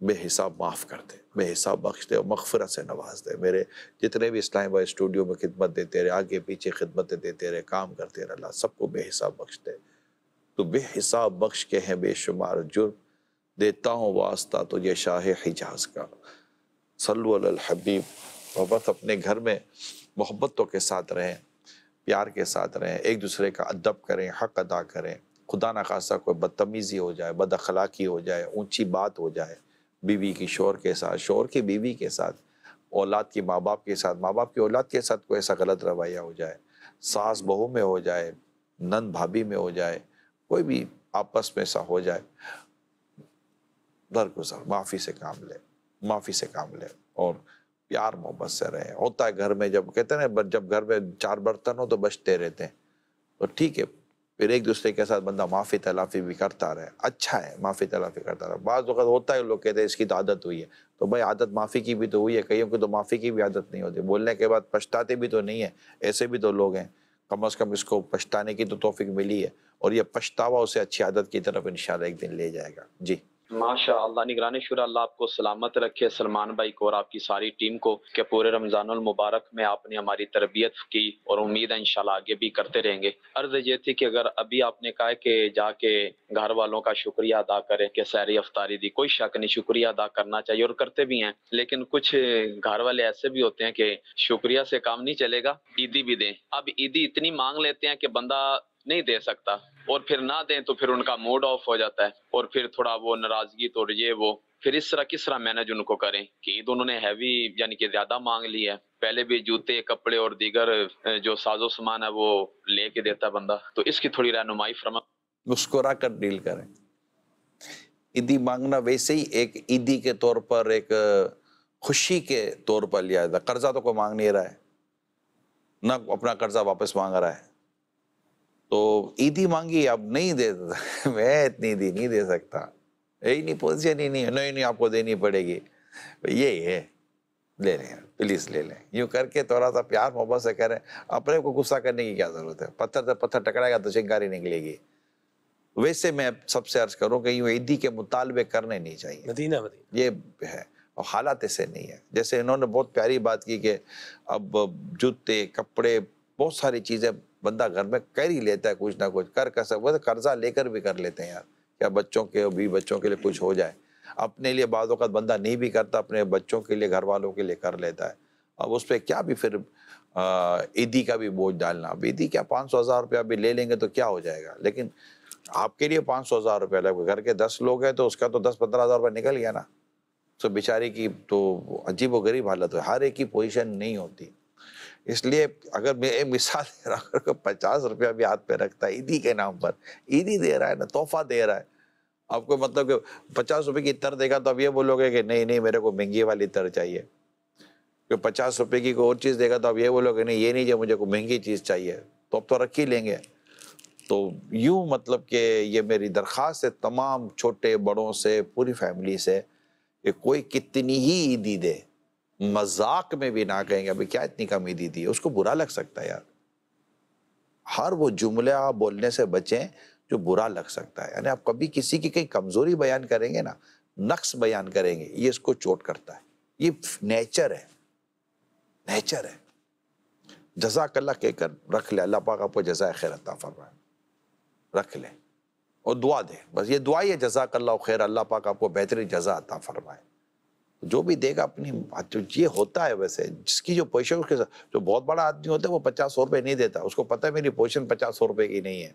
बेहिसाब माफ़ कर दे, बेहिसाब बख्श दे और मगफरत से नवाज़ दे। मेरे जितने भी इस्लाम भाई स्टूडियो में खिदमत देते रहे, आगे पीछे खिदमतें देते रहे, काम करते रहे, अल्लाह सबको बेहिसाब बख्श दे। तो बेहिसाब बख्श के हैं बेशुमार जुर्म। देता हूँ वास्ता तुझे शाह हिजाज का। सल्लु हबीब और बस अपने घर में मोहब्बतों के साथ रहें, प्यार के साथ रहें, एक दूसरे का अदब करें, हक अदा करें। खुदा न खासा कोई बदतमीज़ी हो जाए, बद अखलाक़ी हो जाए, ऊँची बात हो जाए, बीवी की शोर के साथ, शोर की बीवी के साथ, औलाद की माँ बाप के साथ माँ बाप की औलाद के साथ कोई ऐसा गलत रवैया हो जाए, सास बहू में हो जाए, नंद भाभी में हो जाए, कोई भी आपस में ऐसा हो जाए दरगुजर माफ़ी से काम ले, माफ़ी से काम ले और प्यार मोहब्बत से रहे। होता है घर में जब, कहते हैं ना जब घर में चार बर्तन हो तो बचते रहते हैं। तो ठीक है, फिर एक दूसरे के साथ बंदा माफ़ी तलाफ़ी भी करता रहे। अच्छा है, माफ़ी तलाफ़ी करता रहे। बाज़ वक्त होता है, लोग कहते हैं, इसकी तो आदत हुई है। तो भाई, आदत माफ़ी की भी तो हुई है, कईयों की तो माफ़ी की भी आदत नहीं होती। बोलने के बाद पछताते भी तो नहीं है, ऐसे भी तो लोग हैं। कम अज़ कम इसको पछताने की तो तोफ़ी मिली है और ये पछतावा उसे अच्छी आदत की तरफ़ इन एक दिन ले जाएगा। जी। माशा अल्लाह निगरानी शुरा अल्लाह आपको सलामत रखे। सलमान भाई को और आपकी सारी टीम को के पूरे रमज़ान मुबारक में आपने हमारी तरबियत की और उम्मीद है इंशाल्लाह आगे भी करते रहेंगे। अर्ज़ ये थी कि अगर अभी आपने कहा कि जाके घर वालों का शुक्रिया अदा करें कि सैरी अफ्तारी दी, कोई शक नहीं, शुक्रिया अदा करना चाहिए और करते भी हैं। लेकिन कुछ घर वाले ऐसे भी होते हैं कि शुक्रिया से काम नहीं चलेगा, ईदी भी दें। अब ईदी इतनी मांग लेते हैं कि बंदा नहीं दे सकता। और फिर ना दें तो फिर उनका मूड ऑफ़ हो जाता है और फिर थोड़ा वो नाराज़गी तो ये वो। फिर इस तरह किस तरह मैनेज उनको करें कि ईद उन्होंने हैवी यानी कि ज़्यादा मांग ली है। पहले भी जूते, कपड़े और दीगर जो साजो सामान है वो लेके देता बंदा। तो इसकी थोड़ी रहनुमाई फरमा। मुस्कुरा कर डील करें। ईदी मांगना वैसे ही एक ईदी के तौर पर एक खुशी के तौर पर लिया जाता कर्जा तो कोई मांग नहीं रहा है। ना अपना कर्जा वापस मांग रहा है। तो ईदी मांगी अब नहीं दे मैं इतनी ईदी नहीं दे सकता। यही नहीं पोजिशन ही नहीं नहीं नहीं आपको देनी पड़ेगी। ये है। ले लें प्लीज़ ले लें। यूँ करके थोड़ा सा प्यार मोहब्बत से करें। अपने को गुस्सा करने की क्या ज़रूरत है? पत्थर से पत्थर टकराएगा तो चिंगारी निकलेगी। वैसे मैं सबसे अर्ज़ करूँ कि यूँ ईदी के मुतालबे करने नहीं चाहिए। मदीना मदीना। ये है। और हालात ऐसे नहीं है। जैसे इन्होंने बहुत प्यारी बात की कि अब जूते कपड़े बहुत सारी चीज़ें बंदा घर में कर ही लेता है कुछ ना कुछ, कर कर सकता तो कर्जा लेकर भी कर लेते हैं यार, क्या बच्चों के भी बच्चों के लिए कुछ हो जाए। अपने लिए बाद का बंदा नहीं भी करता, अपने बच्चों के लिए घर वालों के लिए कर लेता है। अब उस पर क्या भी फिर ईदी का भी बोझ डालना। अब ईदी क्या पाँच सौ हज़ार रुपया भी ले लेंगे तो क्या हो जाएगा? लेकिन आपके लिए पाँच सौ हज़ार रुपया लगभग, घर के दस लोग हैं तो उसका तो दस पंद्रह हज़ार रुपया निकल गया ना। तो बेचारे की तो अजीब व गरीब हालत है, हर एक की पोजीशन नहीं होती। इसलिए अगर मैं एक मिसाल दे रहा हूँ पचास रुपया भी हाथ पे रखता है, ईदी के नाम पर, ईदी दे रहा है ना, तोहफा दे रहा है। आपको मतलब कि पचास रुपये की तर देगा तो अब ये बोलोगे कि नहीं नहीं, मेरे को महँगी वाली तर चाहिए। कि पचास रुपए की कोई और चीज़ देगा तो अब ये बोलोगे, नहीं, ये नहीं जो मुझे को महँगी चीज़ चाहिए तो अब तो रख ही लेंगे। तो यूँ मतलब कि ये मेरी दरख्वास्त है, तमाम छोटे बड़ों से, पूरी फैमिली से, कि कोई कितनी ही ईदी दे। मज़ाक में भी ना कहेंगे, अभी क्या इतनी कमी दी थी? उसको बुरा लग सकता है यार। हर वो जुमले आप बोलने से बचें, जो बुरा लग सकता है। यानी आप कभी किसी की कहीं कमज़ोरी बयान करेंगे ना नक्स बयान करेंगे, ये इसको चोट करता है। ये नेचर है। नेचर है। जजाकल्ला कहकर रख ले, अल्लाह पाक आपको जजा खैर अता फरमाए। रख ले। और दुआ दे। बस ये दुआ ही है जजाकल्ला खैर अल्लाह पाक आपको बेहतरीन जजा अता फरमाए। जो भी देगा अपनी जो ये होता है वैसे, जिसकी जो पोजिशन उसके साथ, जो बहुत बड़ा आदमी होता है, वो पचास सौ रुपये नहीं देता। उसको पता है मेरी पोजिशन पचास सौ रुपये की नहीं है।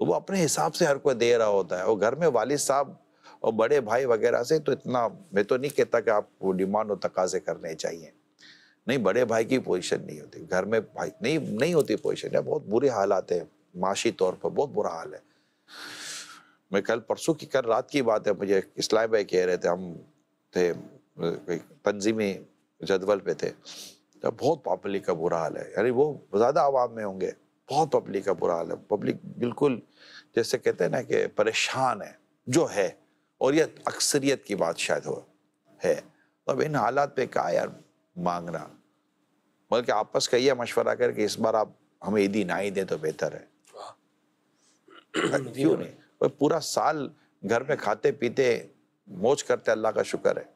तो वो अपने हिसाब से हर कोई दे रहा होता है। और घर में वालिद साहब और बड़े भाई वगैरह से तो इतना, मैं तो नहीं कहता कि आप वो डिमांड और तकाजे करने चाहिए। नहीं, बड़े भाई की पोजीशन नहीं होती। घर में भाई, नहीं नहीं होती पोजीशन है बहुत बुरे हालात है, माशी तौर पर बहुत बुरा हाल है। मैं कल परसों की, कल रात की बात है, मुझे इस्लाम भाई कह रहे थे, हम थे तंजीमी जदवल पे थे। तो बहुत पब्लिक का बुरा हाल है। यानी वो ज़्यादा आवाम में होंगे बहुत पब्लिक का बुरा हाल है। पब्लिक बिल्कुल जैसे कहते हैं ना कि परेशान है जो है और यह अक्सरियत की बात शायद हो है। तो अब इन हालात पे क्या यार मांगना? बल्कि आपस का यह मशवरा करके इस बार आप हमें ईदी ना ही दें तो बेहतर है। क्यों नहीं? पूरा साल घर में खाते पीते मौज करते अल्लाह का शुक्र है।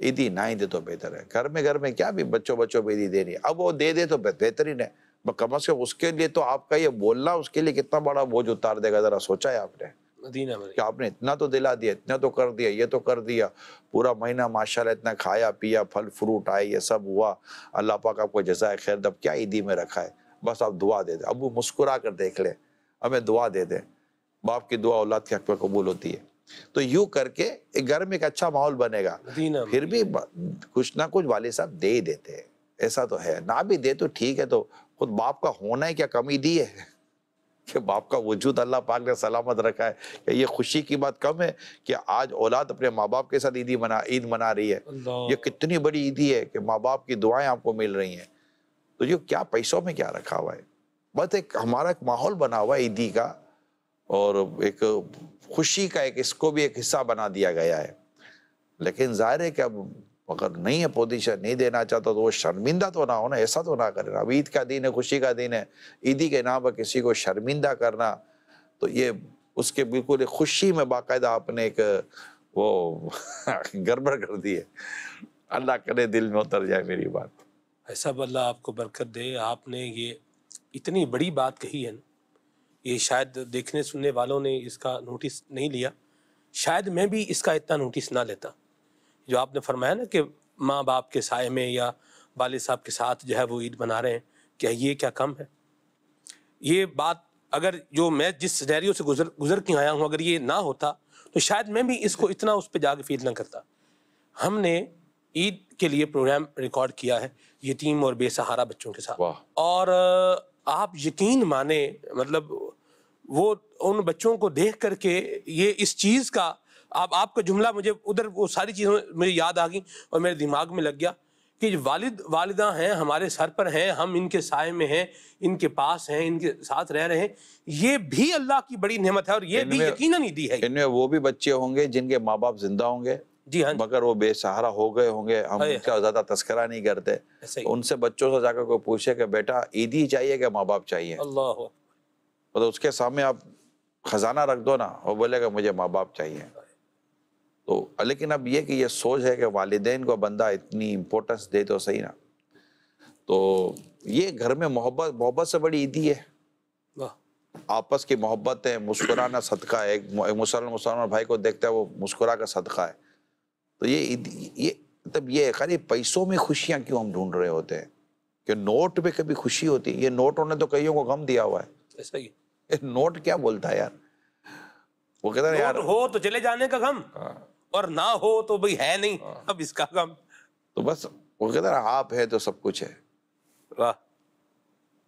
ईदी ना ही दे तो बेहतर है। घर में घर में क्या भी बच्चों बच्चों में ईदी देनी अब वो दे दे तो बेहतरीन है। कम अज कम उसके लिए तो आपका ये बोलना उसके लिए कितना बड़ा बोझ उतार देगा जरा सोचा है आपने? मदीना कि आपने इतना तो दिला दिया इतना तो कर दिया ये तो कर दिया। पूरा महीना माशाल्लाह इतना खाया पिया फल फ्रूट आए ये सब हुआ। अल्लाह पाक आपको जजाय खैर दब क्या ईदी में रखा है? बस आप दुआ दे दे। अब वो मुस्कुरा कर देख ले। हमें दुआ दे दे। बाप की दुआ औलाद के हक में कबूल होती है। तो यू करके एक घर में एक अच्छा माहौल बनेगा। फिर भी कुछ ना कुछ वाले साहब दे ही देते हैं। ऐसा तो है। ना भी दे तो ठीक है तो खुद बाप का होना है क्या कमी दी है? कि बाप का वजूद अल्लाह पाक ने सलामत रखा है कि ये खुशी की बात कम है कि आज औलाद अपने माँ बाप के साथ ईदी मना ईद मना रही है। ये कितनी बड़ी ईदी है कि माँ बाप की दुआएँ आपको मिल रही हैं। तो ये क्या पैसों में क्या रखा हुआ है? बस एक हमारा एक माहौल बना हुआ है ईदी का और एक खुशी का एक इसको भी एक हिस्सा बना दिया गया है। लेकिन ज़ाहिर है कि अब अगर नहीं है पोजीशन नहीं देना चाहता तो वो शर्मिंदा तो ना हो ना, ऐसा तो ना करे अब ईद का दिन है, खुशी का दिन है, ईदी के नाम पर किसी को शर्मिंदा करना तो ये उसके बिल्कुल खुशी में बाकायदा आपने एक, वो गड़बड़ कर दी है। अल्लाह करे दिल में उतर जाए मेरी बात। ऐसा अल्लाह आपको बरकत दे। आपने ये इतनी बड़ी बात कही है ना ये शायद देखने सुनने वालों ने इसका नोटिस नहीं लिया। शायद मैं भी इसका इतना नोटिस ना लेता। जो आपने फरमाया ना कि माँ बाप के साय में या वाले साहब के साथ जो है वो ईद मना रहे हैं क्या ये क्या कम है? ये बात अगर जो मैं जिस सिनेरियो से गुजर गुजर के आया हूँ अगर ये ना होता तो शायद मैं भी इसको इतना उस पर जाके फील ना करता। हमने ईद के लिए प्रोग्राम रिकॉर्ड किया है यतीम और बेसहारा बच्चों के साथ। और आप यकीन माने मतलब वो उन बच्चों को देख करके ये इस चीज़ का आप आपका जुमला मुझे उधर वो सारी चीज़ें मुझे याद आ गई और मेरे दिमाग में लग गया कि वालिद वालिदा हैं हमारे सर पर हैं हम इनके साय में हैं इनके पास हैं इनके साथ रह रहे हैं। ये भी अल्लाह की बड़ी नेमत है और ये भी यकीन यकीनन ही दी है। इनमें वो भी बच्चे होंगे जिनके माँ बाप ज़िंदा होंगे जी हाँ मगर वो बेसहारा हो गए होंगे हम उनका ज़्यादा तस्करा नहीं करते। उनसे बच्चों से जाकर कोई पूछे कि बेटा ईदी चाहिए कि माँ बाप चाहिए? अल्लाह मतलब उसके सामने आप खजाना रख दो ना वो बोलेगा मुझे माँ बाप चाहिए। तो लेकिन अब ये कि ये सोच है कि वालदेन को बंदा इतनी इम्पोर्टेंस दे तो सही ना। तो ये घर में मोहब्बत मोहब्बत से बड़ी ईदी है। आपस की मोहब्बत है मुस्कुराना सदका है। एक मुसलमान मुसलमान भाई को देखता है वो मुस्कुरा का सदका है। तो ये ये तब ये है, खाली पैसों में खुशियाँ क्यों हम ढूंढ रहे होते हैं? कि नोट पे कभी खुशी होती है? ये नोटों ने तो कईयों को गम दिया हुआ है। ऐसा ही ये नोट क्या बोलता है यार? वो कहता है यार हो तो चले जाने का गम और ना हो तो भाई है नहीं अब इसका गम। तो बस वो कहता है आप है तो सब कुछ है। वाह।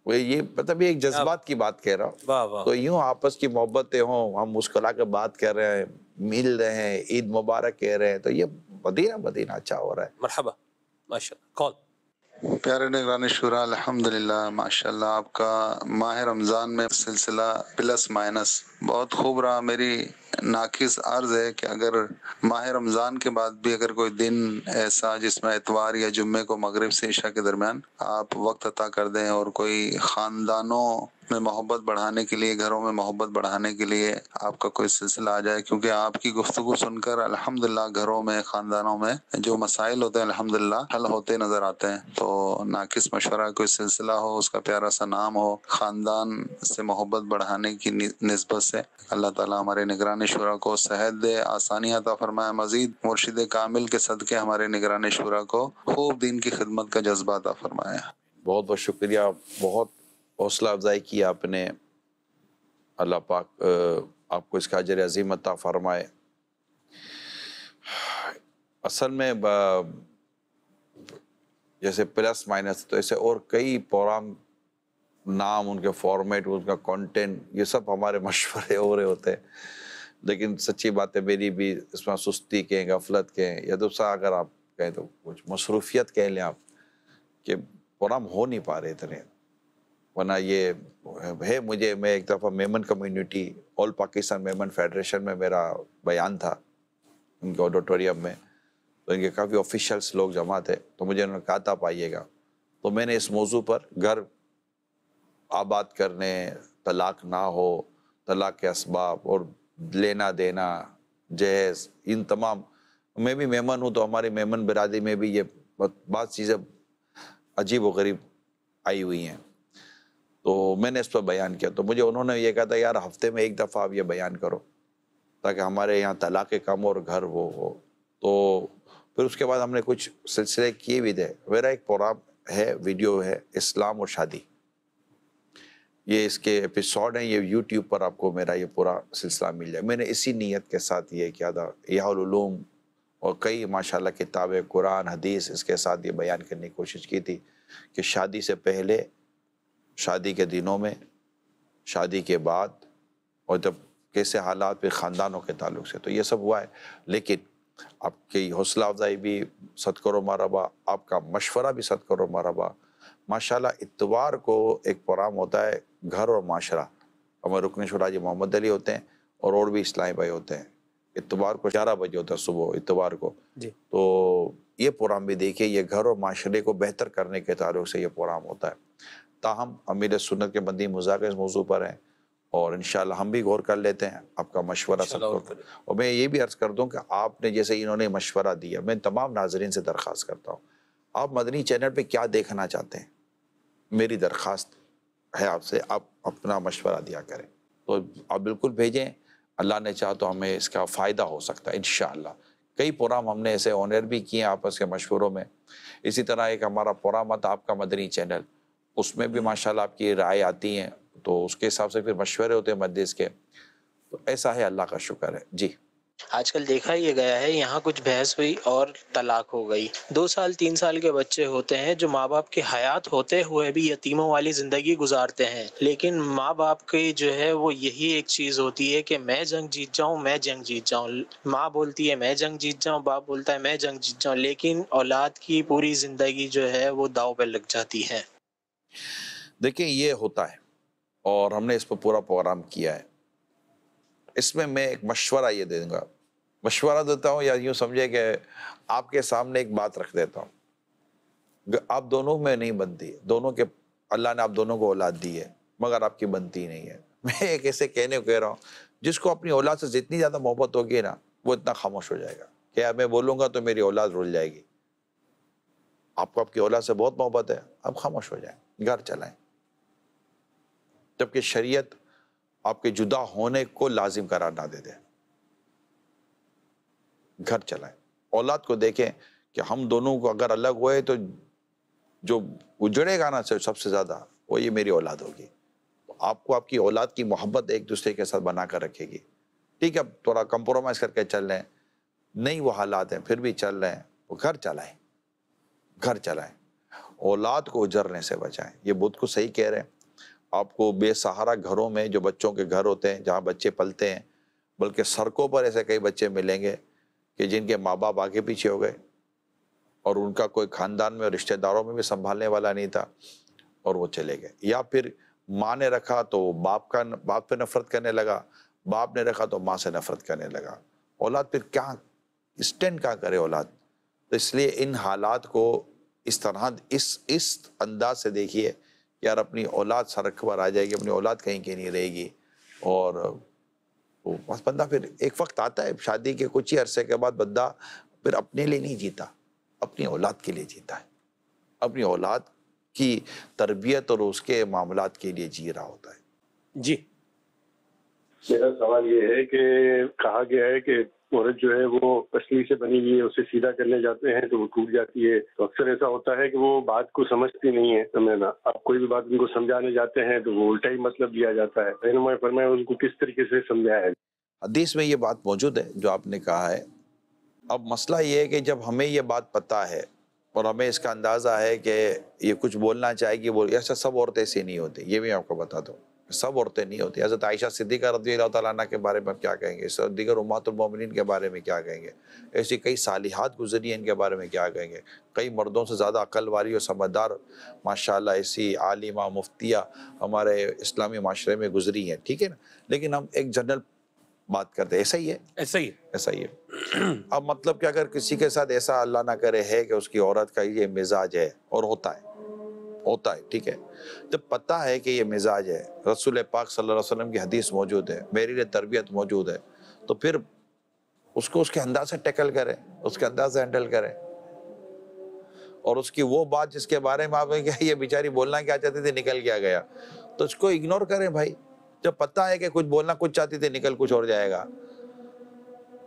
वो ये मतलब एक जज्बात की बात कह रहा हूँ। वाह वाह। तो यूँ आपस की मोहब्बतें हों हम मुस्कुरा के बात कर रहे हैं मिल रहे हैं ईद मुबारक कह रहे हैं तो ये मदीना मदीना अच्छा हो रहा है। मरहबा माशाल्लाह कौन प्यारे निगरानी शुरा अलहमदिल्ला माशाल्लाह, आपका माह रमज़ान में सिलसिला प्लस माइनस। बहुत खूब रहा, मेरी नाकिस अर्ज़ है कि अगर माह रमज़ान के बाद भी अगर कोई दिन ऐसा जिसमें एतवार या जुम्मे को मगरब से ईशा के दरमियान आप वक्त अता कर दें और कोई ख़ानदानों में मोहब्बत बढ़ाने के लिए, घरों में मोहब्बत बढ़ाने के लिए आपका कोई सिलसिला आ जाए? क्योंकि आपकी गुफ्तु सुनकर अल्हम्दुलिल्लाह घरों में, ख़ानदानों में जो मसाइल होते हैं, अल्हम्दुलिल्लाह हल होते नज़र आते हैं। तो नाकिस मशवरा कोई सिलसिला हो, उसका प्यारा सा नाम हो, ख़ानदान से मोहब्बत बढ़ाने की नस्बत से अल्लाह ताला हमारे निगरान शुरा को सेहत दे, आसानी फरमाए, मजीद मुर्शिद कामिल के सदक़े हमारे निगरान शुरा को खूब दिन की खिदमत का जज्बा अता फरमाए। बहुत बहुत शुक्रिया, बहुत हौसला अफजाई की आपने, अल्लाह पाक आपको इसका अजर अजीम अता फरमाए। असल में जैसे प्लस माइनस तो ऐसे और कई प्रोग्राम, नाम उनके फॉर्मेट, उनका कंटेंट, ये सब हमारे मशवरे हो रहे होते हैं। लेकिन सच्ची बात है मेरी भी इसमें सुस्ती के गफलत के या दूसरा अगर आप कहें तो कुछ मसरूफियत कह लें आप, कि प्रोग्राम हो नहीं पा रहे इतने। वरना ये, है मुझे, मैं एक दफ़ा Memon community all Pakistan Memon federation में मेरा बयान था, उनके ऑडिटोरियम में। तो इनके काफ़ी ऑफिशियल्स लोग जमा थे तो मुझे उन्होंने कहा था आप आइएगा। तो मैंने इस मौजू पर घर आबाद करने, तलाक ना हो, तलाक के इसबाब और लेना देना, जहेज, इन तमाम, मैं भी मेमन हूँ तो हमारी मेमन बिरादरी में भी ये बात चीज़ें अजीब व गरीब आई हुई हैं। तो मैंने इस पर बयान किया। तो मुझे उन्होंने ये कहा था, यार, हफ़्ते में एक दफ़ा आप ये बयान करो, ताकि हमारे यहाँ तलाक कम और घर वो हो। तो फिर उसके बाद हमने कुछ सिलसिले किए भी थे। मेरा एक प्रोग्राम है, वीडियो है, इस्लाम और शादी। ये इसके एपिसोड हैं, ये यूट्यूब पर आपको मेरा ये पूरा सिलसिला मिल जाए। मैंने इसी नीयत के साथ ये किया था यालूम और कई, माशाल्लाह, किताबें, कुरान, हदीस, इसके साथ ये बयान करने की कोशिश की थी कि शादी से पहले शादी के दिनों में शादी के बाद और जब कैसे हालात फिर ख़ानदानों के ताल्लुक से तो ये सब हुआ है। लेकिन आपकी हौसला अफजाई भी सद करो मरबा आपका मशवरा भी सद करो मरबा माशाल्लाह इतवार को एक प्रोग्राम होता है घर और माशरा। हमारे रुकन शुरा जी मोहम्मद अली होते हैं और और भी इस्लामी भाई होते हैं। इतवार को ग्यारह बजे होता है सुबह इतवार को। जी। तो ये प्रोग्राम भी देखिए ये घर और माशरे को बेहतर करने के ताल्लुक से ये प्रोग्राम होता है। ताहम अमीर सुन्नत के बंदी मज़ाक इस मौजू पर हैं और इन हम भी गौर कर लेते हैं आपका मशवरा सबको और मैं ये भी अर्ज़ कर दूँ कि आपने जैसे इन्होंने मशवरा दिया मैं तमाम नाजरीन से दरख्वास्त करता हूँ। आप मदनी चैनल पे क्या देखना चाहते हैं? मेरी दरख्वास्त है आपसे आप अपना मशवरा दिया करें। तो आप बिल्कुल भेजें अल्लाह ने चाहा तो हमें इसका फ़ायदा हो सकता है इन कई प्रोग्राम हमने ऐसे ऑनर भी किए आपस के मशवरों में। इसी तरह एक हमारा प्रोग्राम था आपका मदनी चैनल। उसमें भी माशाल्लाह आपकी राय आती हैं तो उसके हिसाब से फिर मशवरे होते हैं मस्जिद के। तो ऐसा है अल्लाह का शुक्र है। जी। आजकल देखा ये गया है, यहाँ कुछ बहस हुई और तलाक हो गई। दो साल, तीन साल के बच्चे होते हैं जो माँ बाप के हयात होते हुए भी यतीमों वाली ज़िंदगी गुजारते हैं। लेकिन माँ बाप की जो है वो यही एक चीज़ होती है कि मैं जंग जीत जाऊँ, मैं जंग जीत जाऊँ। माँ बोलती है, मैं जंग जीत जाऊँ बाप बोलता है, मैं जंग जीत जाऊँ लेकिन औलाद की पूरी ज़िंदगी जो है वो दाव पर लग जाती है। देखिए, ये होता है और हमने इस पर पूरा प्रोग्राम किया है। इसमें मैं एक मशवरा ये दे दूँगा। मशवरा देता हूँ या यूँ समझे कि आपके सामने एक बात रख देता हूँ। आप दोनों में नहीं बनती। दोनों के अल्लाह ने आप दोनों को औलाद दी है, मगर आपकी बनती नहीं है। मैं एक ऐसे कहने को कह रहा हूँ, जिसको अपनी औलाद से जितनी ज़्यादा मोहब्बत होगी ना, वो इतना खामोश हो जाएगा। कि यार, मैं बोलूँगा तो मेरी औलाद रुल जाएगी। आपको आपकी औलाद से बहुत मोहब्बत है, आप खामोश हो जाए घर चलाएँ। जबकि शरीयत आपके जुदा होने को लाजिम करार ना दे दे। घर चलाएँ। औलाद को देखें कि हम दोनों को अगर अलग हुए तो जो उजड़ेगा ना सबसे ज़्यादा, वो ये मेरी औलाद होगी। तो आपको आपकी औलाद की मोहब्बत एक दूसरे के साथ बना कर रखेगी। ठीक है थोड़ा कंप्रोमाइज़ करके चल रहे हैं नहीं वो हालात हैं, फिर भी चल रहे हैं। वो घर चलाएँ। घर चलाएँ। औलाद को उजरने से बचाएँ। ये बुद्ध को सही कह रहे हैं। आपको बेसहारा घरों में जो बच्चों के घर होते हैं, जहाँ बच्चे पलते हैं, बल्कि सड़कों पर ऐसे कई बच्चे मिलेंगे कि जिनके माँ बाप आगे पीछे हो गए और उनका कोई खानदान में और रिश्तेदारों में भी संभालने वाला नहीं था और वो चले गए। या फिर माँ ने रखा तो बाप का बाप पे नफरत करने लगा, बाप ने रखा तो माँ से नफरत करने लगा। औलाद फिर क्या स्टैंड क्या करे औलाद? तो इसलिए इन हालात को इस तरह इस इस अंदाज से देखिए यार अपनी औलाद सड़क पर आ जाएगी अपनी औलाद कहीं के नहीं रहेगी। और तो बस बंदा फिर एक वक्त आता है शादी के कुछ ही अरसे के बाद बंदा फिर अपने लिए नहीं जीता अपनी औलाद के लिए जीता है। अपनी औलाद की तरबियत और उसके मामला के लिए जी रहा होता है। जी। मेरा सवाल ये है कि कहा गया है कि औरत जो है वो पसली से बनी हुई है, उसे सीधा करने जाते हैं तो वो टूट जाती है। तो अक्सर ऐसा होता है कि वो बात को समझती नहीं है समझना आप कोई भी बात उनको समझाने जाते हैं तो वो उल्टा ही मतलब दिया जाता है। रहनुमा फरमाया उनको किस तरीके से समझाया है हदीस में ये बात मौजूद है, जो आपने कहा है। अब मसला ये है कि जब हमें ये बात पता है, और हमें इसका अंदाज़ा है कि ये कुछ बोलना चाहेगी बोल ऐसा सब औरतें ऐसी नहीं होती। ये भी आपको बता दूँ। सब औरतें नहीं होती। हज़रत आयशा सिद्दीक़ा रदी अल्लाह के बारे में क्या कहेंगे? दीगर उम्मातुलमोमिन के बारे में क्या कहेंगे? ऐसी कई सालिहात गुजरी हैं इनके बारे में क्या कहेंगे? कई मर्दों से ज़्यादा अक्ल वाली और समझदार माशाल्लाह ऐसी आलिमा मुफ्तिया हमारे इस्लामी माशरे में गुजरी हैं ठीक है ना? लेकिन हम एक जनरल बात करते हैं। ऐसा ही है? ऐसा ही। ऐसा ही है। अब मतलब कि अगर किसी के साथ ऐसा अल्लाह ना करे है कि उसकी औरत का ये मिजाज है और होता है। होता है, ठीक है? जब पता है कि ये मिजाज है। रसूल पाक सल्लल्लाहु अलैहि वसल्लम की हदीस मौजूद है, मेरी लिए तरबियत मौजूद है। तो फिर उसको उसके अंदाज से टैकल करें, उसके अंदाज से हैंडल करें। और उसकी वो बात जिसके बारे में आप ये बेचारी बोलना क्या चाहती थी, निकल क्या गया? तो उसको इग्नोर करें भाई। जब पता है कि कुछ बोलना कुछ चाहती थी, निकल कुछ और जाएगा।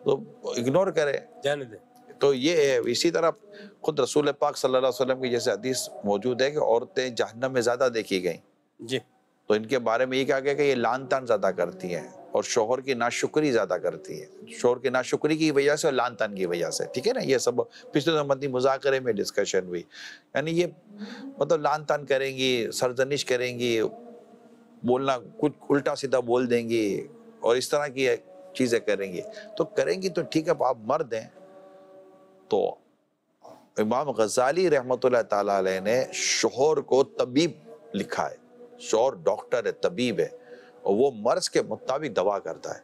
तो इग्नोर करें। जाने दे। तो ये है। इसी तरह खुद रसूल पाक सल्लल्लाहु अलैहि वसल्लम की जैसे हदीस मौजूद है कि औरतें जहन्नम में ज़्यादा देखी गई। जी। तो इनके बारे में ये कहा गया कि ये लान तान ज़्यादा करती हैं और शोहर की नाशुक्री ज़्यादा करती है। शोहर की नाशुक्री की वजह से और लान तान की वजह से। ठीक है ना? ये सब पिछले संबंधी मुजाकरे में डिस्कशन हुई। यानी ये मतलब लान तान करेंगी सरजनिश करेंगी बोलना कुछ उल्टा सीधा बोल देंगी और इस तरह की चीज़ें करेंगी। तो करेंगी तो ठीक है आप मर्द हैं। तो इमाम गजाली रहमत ने शोहर को तबीब लिखा है। शोहर डॉक्टर है, तबीब है, और वो मर्ज के मुताबिक दवा करता है।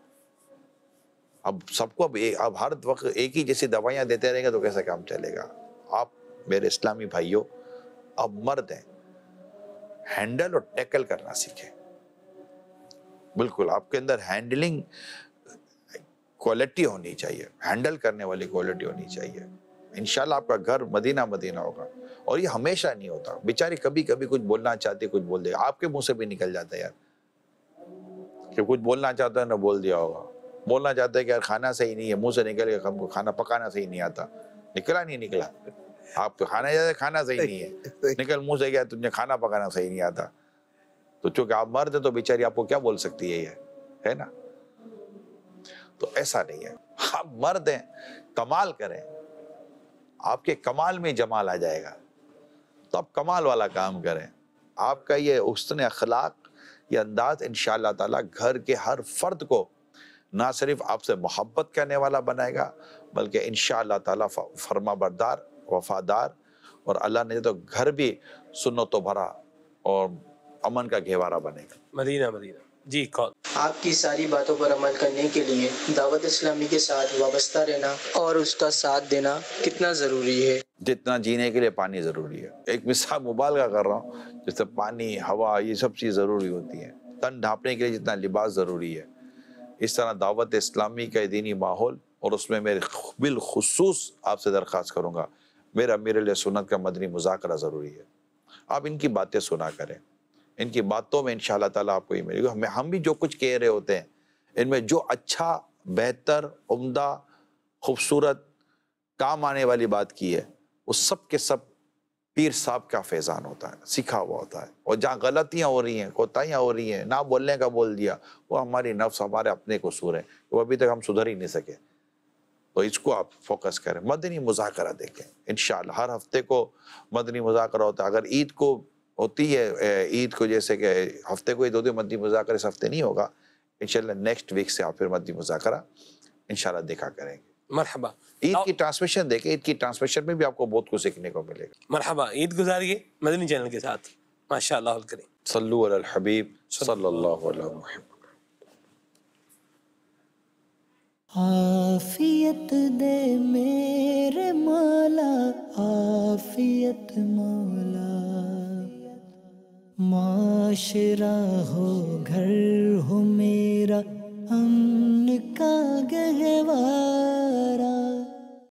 अब सबको अब अब हर वक्त एक ही जैसी दवाइयाँ देते रहेंगे तो कैसे काम चलेगा? आप मेरे इस्लामी भाइयों, अब मर्द हैं। हैंडल और टैकल करना सीखें। बिल्कुल, आपके अंदर हैंडलिंग क्वालिटी होनी चाहिए। हैंडल करने वाली क्वालिटी होनी चाहिए। इंशाल्लाह आपका घर मदीना मदीना होगा। और ये हमेशा नहीं होता। बेचारी कभी कभी कुछ बोलना चाहती कुछ बोल दे। आपके मुँह से भी निकल जाता है यार। कि कुछ बोलना चाहता है ना बोल दिया होगा। बोलना चाहता है कि यार खाना सही नहीं है, मुँह से निकल गया, हमको खाना पकाना सही नहीं आता। निकला नहीं निकला। आप तो खाना जाते खाना सही नहीं है। निकल मुँह से गया तुझे खाना पकाना सही नहीं आता। तो चूँकि आप मर्द है तो बेचारी आपको क्या बोल सकती है ये? है ना? तो ऐसा नहीं है। आप मर्द हैं, कमाल करें। आपके कमाल में जमाल आ जाएगा। तो आप कमाल वाला काम करें। आपका ये उसन अखलाक, ये अंदाज इन ताला घर के हर फर्द को ना सिर्फ़ आपसे मोहब्बत करने वाला बनाएगा, बल्कि इन ताला फर्मा बरदार वफादार और अल्लाह ने तो घर भी सुनो तो भरा और अमन का घेवारा बनेगा। Medina Medina. जी, कौन? आपकी सारी बातों पर अमल करने के लिए दावत इस्लामी के साथ वाबस्ता रहना और उसका साथ देना कितना ज़रूरी है। जितना जीने के लिए पानी ज़रूरी है। एक मिसाल मुबालगा कर रहा हूँ जैसे पानी, हवा, ये सब चीज़ ज़रूरी होती है। तन ढांपने के लिए जितना लिबास ज़रूरी है। इस तरह दावत इस्लामी का दीनी माहौल और उसमें मेरे बिलखसूस आपसे दरख्वास्त करूँगा। मेरा मेरे लिए सुनत का मदनी मुजाकरा ज़रूरी है। आप इनकी बातें सुना करें। इनकी बातों में इन ताला आपको ये मिलेगा। हमें हम भी जो कुछ कह रहे होते हैं, इनमें जो अच्छा बेहतर, उम्दा, खूबसूरत काम आने वाली बात की है, वो सब के सब पीर साहब का फैज़ान होता है, सीखा हुआ होता है। और जहाँ गलतियाँ हो रही हैं, कोताहियाँ हो रही हैं, ना बोलने का बोल दिया, वो हमारी नफ्स, हमारे अपने कसूर है वो अभी तक हम सुधर ही नहीं सके। तो इसको आप फोकस करें, मदनी मुजाकरा देखें इन हर हफ़्ते को मदनी मुजाकरा होता है। अगर ईद को होती है ईद को जैसे कि हफ़्ते को दो दिन मद्दी मुजाकर इस हफ़्ते नहीं होगा। इन नेक्स्ट वीक से आप फिर मद्दी मुजाकरा इन देखा करेंगे। मरहबा। ईद की ट्रांसमिशन देखें ईद की ट्रांसमिशन में भी आपको बहुत कुछ सीखने को मिलेगा। मरहबा ईद गुजारिए मदनी चैनल के साथ। माशा करें सल्लु अल हबीब सल्लल्लाहु अलैहि वसल्लम आफियत दे मेरे मौला आफियत मौला। माशरा हो घर हो मेरा अमन का गहवारा।